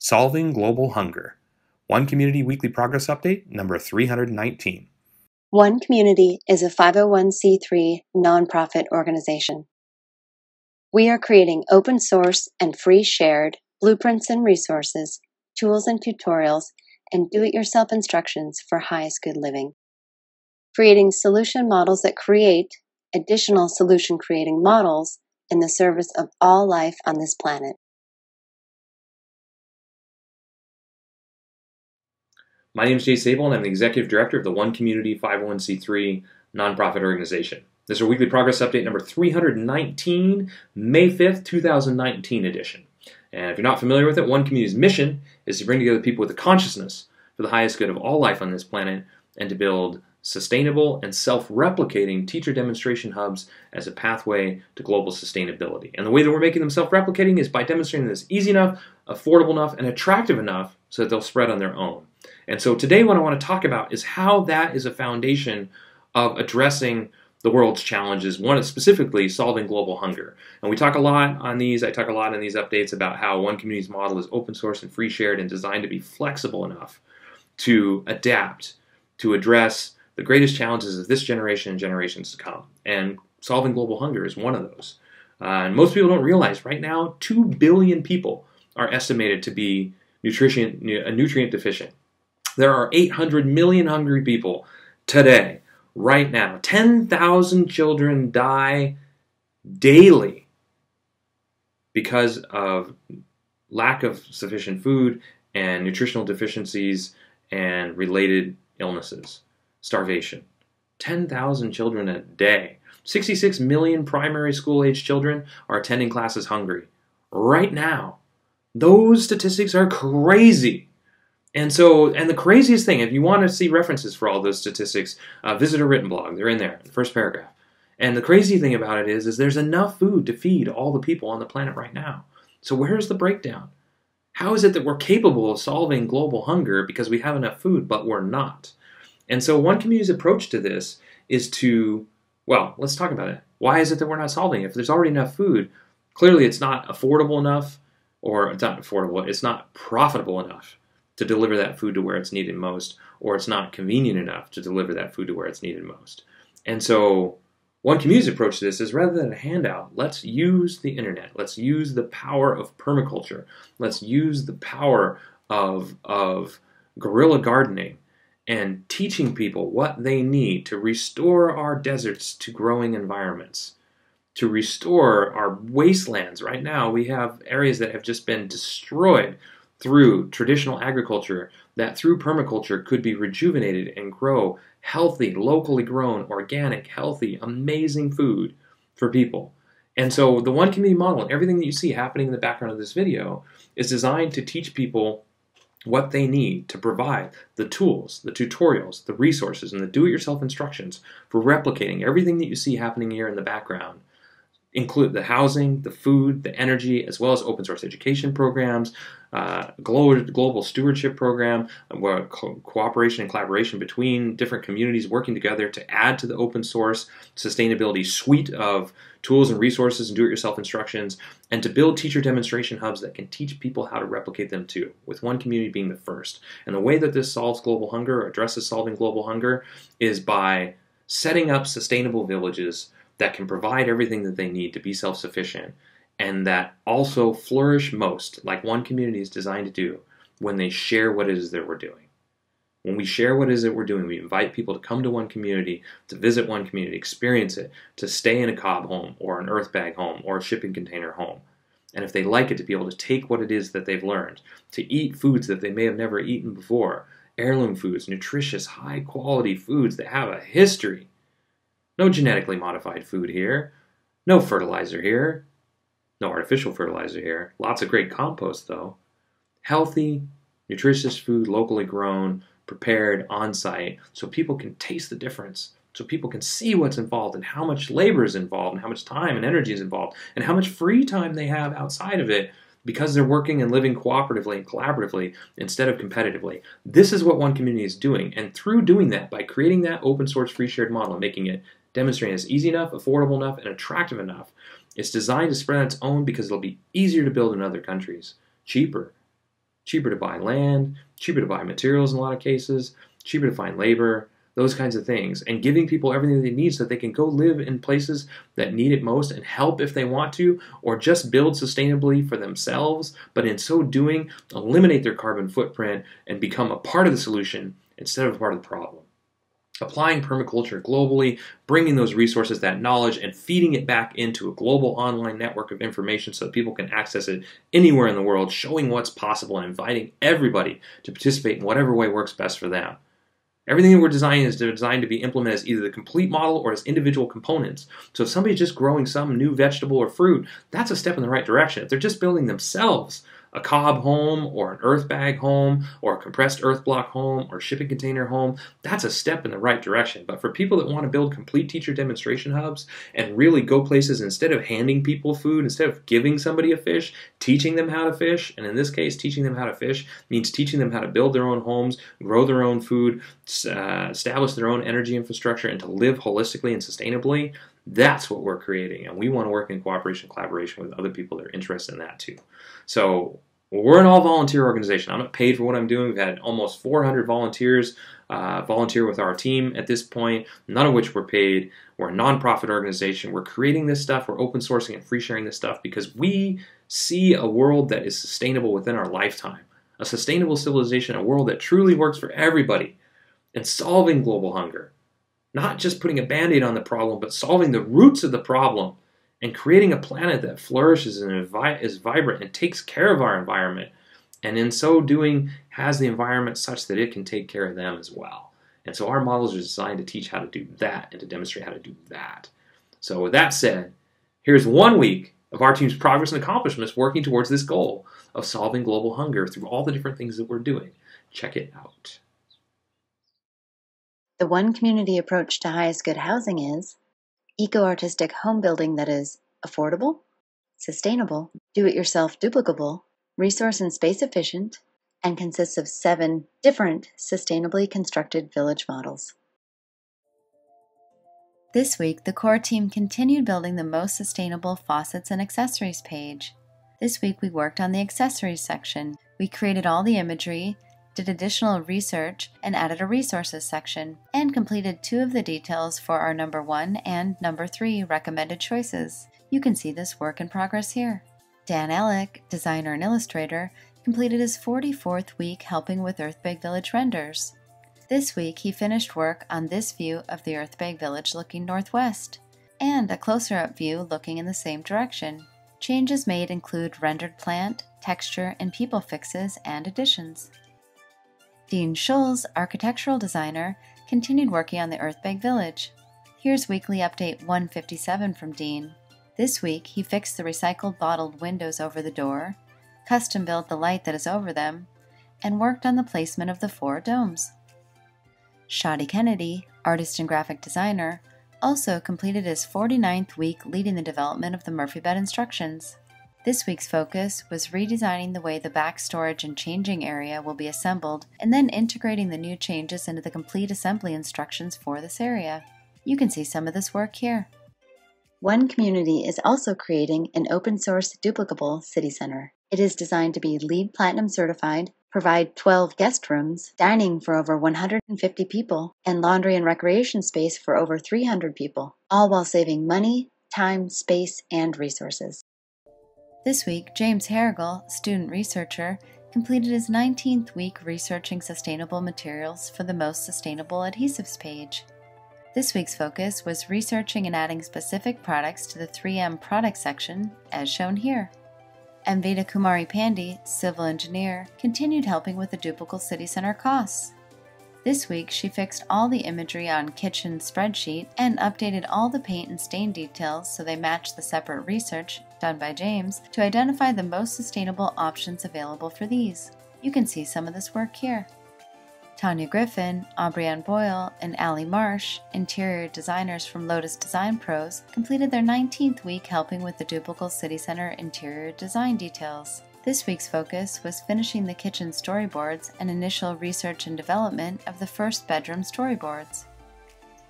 Solving Global Hunger. One Community Weekly Progress Update, number 319. One Community is a 501c3 nonprofit organization. We are creating open source and free shared blueprints and resources, tools and tutorials, and do it yourself instructions for highest good living. Creating solution models that create additional solution creating models in the service of all life on this planet. My name is Jay Sable, and I'm the Executive Director of the One Community 501c3 nonprofit organization. This is our weekly progress update number 319, May 5th, 2019 edition. And if you're not familiar with it, One Community's mission is to bring together people with a consciousness for the highest good of all life on this planet and to build sustainable and self-replicating teacher demonstration hubs as a pathway to global sustainability. And the way that we're making them self-replicating is by demonstrating this easy enough, affordable enough, and attractive enough so that they'll spread on their own. And so today what I want to talk about is how that is a foundation of addressing the world's challenges, one is specifically solving global hunger. And we talk a lot on these, I talk a lot in these updates about how One Community's model is open source and free shared and designed to be flexible enough to adapt, to address the greatest challenges of this generation and generations to come. And solving global hunger is one of those. Uh, and most people don't realize right now, 2 billion people are estimated to be nutrition, nutrient deficient. There are 800 million hungry people today, right now. 10,000 children die daily because of lack of sufficient food and nutritional deficiencies and related illnesses, starvation. 10,000 children a day. 66 million primary school age children are attending classes hungry right now. Those statistics are crazy. And so, and the craziest thing, if you want to see references for all those statistics, uh, visit a written blog. They're in there, the first paragraph. And the crazy thing about it is, is there's enough food to feed all the people on the planet right now. So where's the breakdown? How is it that we're capable of solving global hunger because we have enough food, but we're not? And so one community's approach to this is to, well, let's talk about it. Why is it that we're not solving? If there's already enough food, clearly it's not affordable enough, or it's not affordable, it's not profitable enough to deliver that food to where it's needed most, or it's not convenient enough to deliver that food to where it's needed most. And so, one community's approach to this is rather than a handout, let's use the internet. Let's use the power of permaculture. Let's use the power of, of guerrilla gardening and teaching people what they need to restore our deserts to growing environments, to restore our wastelands. Right now, we have areas that have just been destroyed through traditional agriculture that through permaculture could be rejuvenated and grow healthy, locally grown, organic, healthy, amazing food for people. And so the one community model and everything that you see happening in the background of this video is designed to teach people what they need to provide the tools, the tutorials, the resources, and the do-it-yourself instructions for replicating everything that you see happening here in the background include the housing, the food, the energy, as well as open source education programs, uh, global, global stewardship program, where co cooperation and collaboration between different communities working together to add to the open source sustainability suite of tools and resources and do-it-yourself instructions, and to build teacher demonstration hubs that can teach people how to replicate them too, with one community being the first. And the way that this solves global hunger or addresses solving global hunger is by setting up sustainable villages that can provide everything that they need to be self sufficient and that also flourish most, like one community is designed to do, when they share what it is that we're doing. When we share what it is that we're doing, we invite people to come to one community, to visit one community, experience it, to stay in a cob home or an earth bag home or a shipping container home. And if they like it, to be able to take what it is that they've learned, to eat foods that they may have never eaten before, heirloom foods, nutritious, high quality foods that have a history no genetically modified food here. No fertilizer here. No artificial fertilizer here. Lots of great compost, though. Healthy, nutritious food, locally grown, prepared on site, so people can taste the difference. So people can see what's involved and how much labor is involved and how much time and energy is involved and how much free time they have outside of it because they're working and living cooperatively and collaboratively instead of competitively. This is what one community is doing. And through doing that, by creating that open source free shared model and making it demonstrating it's easy enough, affordable enough, and attractive enough. It's designed to spread on its own because it'll be easier to build in other countries, cheaper, cheaper to buy land, cheaper to buy materials in a lot of cases, cheaper to find labor, those kinds of things, and giving people everything they need so that they can go live in places that need it most and help if they want to, or just build sustainably for themselves, but in so doing, eliminate their carbon footprint and become a part of the solution instead of a part of the problem applying permaculture globally, bringing those resources, that knowledge, and feeding it back into a global online network of information so that people can access it anywhere in the world, showing what's possible and inviting everybody to participate in whatever way works best for them. Everything that we're designing is designed to be implemented as either the complete model or as individual components. So if somebody's just growing some new vegetable or fruit, that's a step in the right direction. If they're just building themselves, a cob home or an earth bag home or a compressed earth block home or shipping container home, that's a step in the right direction. But for people that want to build complete teacher demonstration hubs and really go places instead of handing people food, instead of giving somebody a fish, teaching them how to fish, and in this case, teaching them how to fish means teaching them how to build their own homes, grow their own food, uh, establish their own energy infrastructure, and to live holistically and sustainably. That's what we're creating, and we want to work in cooperation, collaboration with other people that are interested in that too. So we're an all volunteer organization. I'm not paid for what I'm doing. We've had almost 400 volunteers uh, volunteer with our team at this point, none of which were paid. We're a nonprofit organization. We're creating this stuff. We're open sourcing and free sharing this stuff because we see a world that is sustainable within our lifetime, a sustainable civilization, a world that truly works for everybody, and solving global hunger. Not just putting a band aid on the problem, but solving the roots of the problem and creating a planet that flourishes and is vibrant and takes care of our environment. And in so doing, has the environment such that it can take care of them as well. And so our models are designed to teach how to do that and to demonstrate how to do that. So, with that said, here's one week of our team's progress and accomplishments working towards this goal of solving global hunger through all the different things that we're doing. Check it out. The one community approach to highest good housing is eco-artistic home building that is affordable, sustainable, do-it-yourself duplicable, resource and space efficient, and consists of seven different sustainably constructed village models. This week, the core team continued building the most sustainable faucets and accessories page. This week, we worked on the accessories section. We created all the imagery, did additional research, and added a resources section, and completed two of the details for our number one and number three recommended choices. You can see this work in progress here. Dan Alec, designer and illustrator, completed his 44th week helping with Earthbag Village renders. This week he finished work on this view of the Earthbag Village looking northwest, and a closer up view looking in the same direction. Changes made include rendered plant, texture, and people fixes and additions. Dean Schulz, architectural designer, continued working on the Earthbag Village. Here's weekly update 157 from Dean. This week, he fixed the recycled bottled windows over the door, custom built the light that is over them, and worked on the placement of the four domes. Shadi Kennedy, artist and graphic designer, also completed his 49th week leading the development of the Murphy bed instructions. This week's focus was redesigning the way the back storage and changing area will be assembled and then integrating the new changes into the complete assembly instructions for this area. You can see some of this work here. One Community is also creating an open source duplicable city center. It is designed to be LEED Platinum certified, provide 12 guest rooms, dining for over 150 people, and laundry and recreation space for over 300 people, all while saving money, time, space, and resources. This week, James Harrigal, student researcher, completed his 19th week researching sustainable materials for the Most Sustainable Adhesives page. This week's focus was researching and adding specific products to the 3M product section, as shown here. Amvita Kumari Pandey, civil engineer, continued helping with the Duplicable City Center costs. This week, she fixed all the imagery on Kitchen spreadsheet and updated all the paint and stain details so they match the separate research done by James to identify the most sustainable options available for these. You can see some of this work here. Tanya Griffin, Aubrianne Boyle, and Allie Marsh, interior designers from Lotus Design Pros, completed their 19th week helping with the Duplicable City Center interior design details. This week's focus was finishing the kitchen storyboards and initial research and development of the first bedroom storyboards.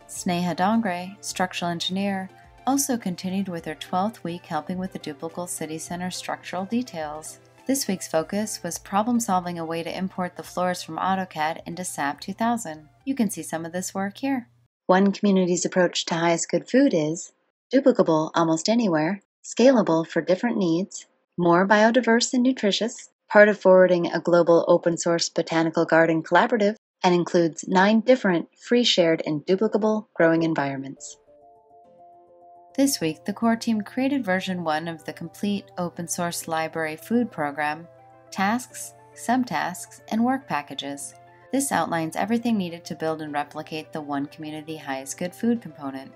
Sneha Dongre, structural engineer, also continued with her 12th week helping with the Duplicable City Center structural details. This week's focus was problem solving a way to import the floors from AutoCAD into SAP 2000. You can see some of this work here. One community's approach to highest good food is duplicable almost anywhere, scalable for different needs, more biodiverse and nutritious, part of forwarding a global open source botanical garden collaborative, and includes nine different free shared and duplicable growing environments. This week, the core team created version 1 of the complete open source library food program, tasks, subtasks, and work packages. This outlines everything needed to build and replicate the One Community Highest Good Food component.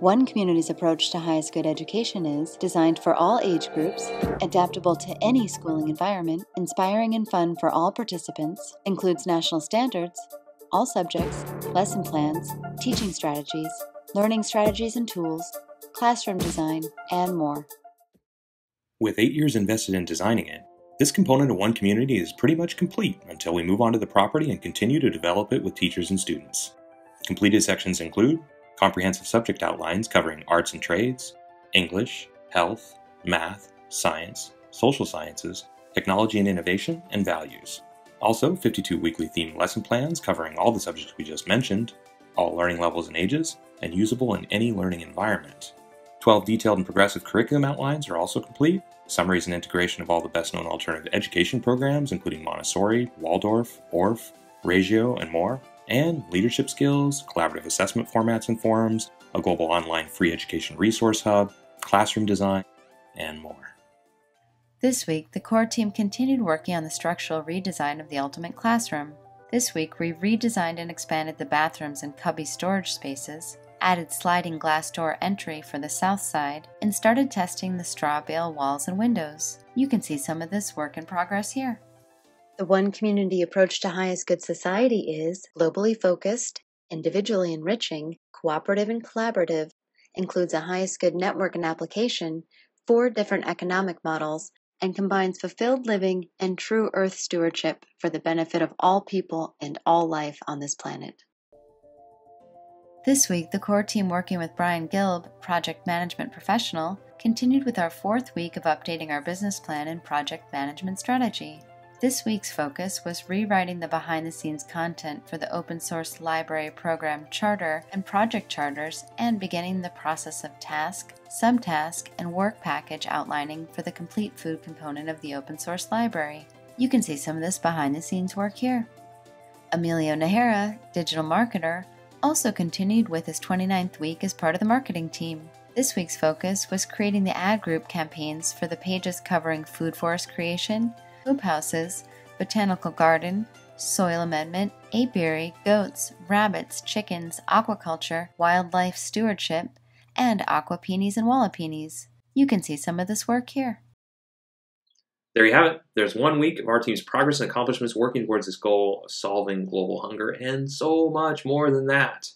One Community's approach to highest good education is designed for all age groups, adaptable to any schooling environment, inspiring and fun for all participants, includes national standards, all subjects, lesson plans, teaching strategies, learning strategies and tools, classroom design, and more. With eight years invested in designing it, this component of One Community is pretty much complete until we move on to the property and continue to develop it with teachers and students. Completed sections include comprehensive subject outlines covering arts and trades, English, health, math, science, social sciences, technology and innovation, and values. Also, 52 weekly themed lesson plans covering all the subjects we just mentioned, all learning levels and ages, and usable in any learning environment. 12 detailed and progressive curriculum outlines are also complete, summaries and integration of all the best known alternative education programs, including Montessori, Waldorf, Orff, Reggio, and more, and leadership skills, collaborative assessment formats and forums, a global online free education resource hub, classroom design, and more. This week, the core team continued working on the structural redesign of the Ultimate Classroom. This week, we redesigned and expanded the bathrooms and cubby storage spaces, added sliding glass door entry for the south side, and started testing the straw bale walls and windows. You can see some of this work in progress here. The One Community approach to highest good society is globally focused, individually enriching, cooperative and collaborative, includes a highest good network and application, four different economic models, and combines fulfilled living and true earth stewardship for the benefit of all people and all life on this planet. This week, the core team working with Brian Gilb, project management professional, continued with our fourth week of updating our business plan and project management strategy. This week's focus was rewriting the behind the scenes content for the open source library program charter and project charters and beginning the process of task, subtask, and work package outlining for the complete food component of the open source library. You can see some of this behind the scenes work here. Emilio Nahara, digital marketer, also continued with his 29th week as part of the marketing team. This week's focus was creating the ad group campaigns for the pages covering food forest creation, hoop houses, botanical garden, soil amendment, apiary, goats, rabbits, chickens, aquaculture, wildlife stewardship, and aquaponics and walipinis. You can see some of this work here. There you have it. There's one week of our team's progress and accomplishments working towards this goal of solving global hunger and so much more than that.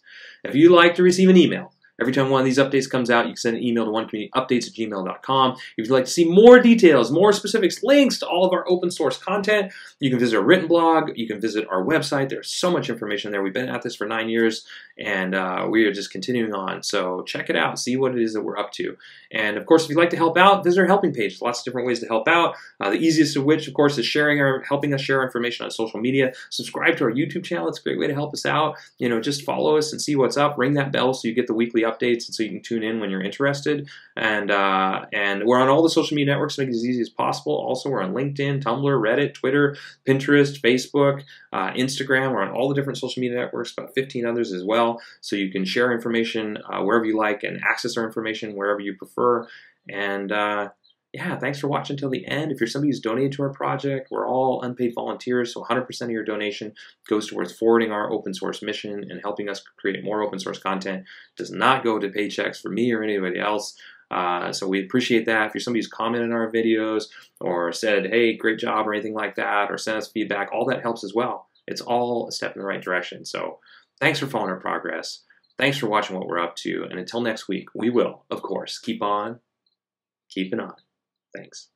If you'd like to receive an email Every time one of these updates comes out, you can send an email to onecommunityupdates at gmail.com. If you'd like to see more details, more specifics, links to all of our open source content, you can visit our written blog. You can visit our website. There's so much information there. We've been at this for nine years, and uh, we are just continuing on. So check it out. See what it is that we're up to. And of course, if you'd like to help out, visit our helping page. Lots of different ways to help out. Uh, the easiest of which, of course, is sharing our, helping us share information on social media. Subscribe to our YouTube channel. It's a great way to help us out. You know, just follow us and see what's up. Ring that bell so you get the weekly updates and so you can tune in when you're interested. And uh, and we're on all the social media networks make it as easy as possible. Also, we're on LinkedIn, Tumblr, Reddit, Twitter, Pinterest, Facebook, uh, Instagram. We're on all the different social media networks, about 15 others as well. So you can share information uh, wherever you like and access our information wherever you prefer. And uh, yeah, thanks for watching until the end. If you're somebody who's donated to our project, we're all unpaid volunteers, so 100% of your donation goes towards forwarding our open source mission and helping us create more open source content. It does not go to paychecks for me or anybody else. Uh, so we appreciate that. If you're somebody who's commented on our videos or said, hey, great job or anything like that, or sent us feedback, all that helps as well. It's all a step in the right direction. So thanks for following our progress. Thanks for watching what we're up to. And until next week, we will, of course, keep on keeping on. Thanks.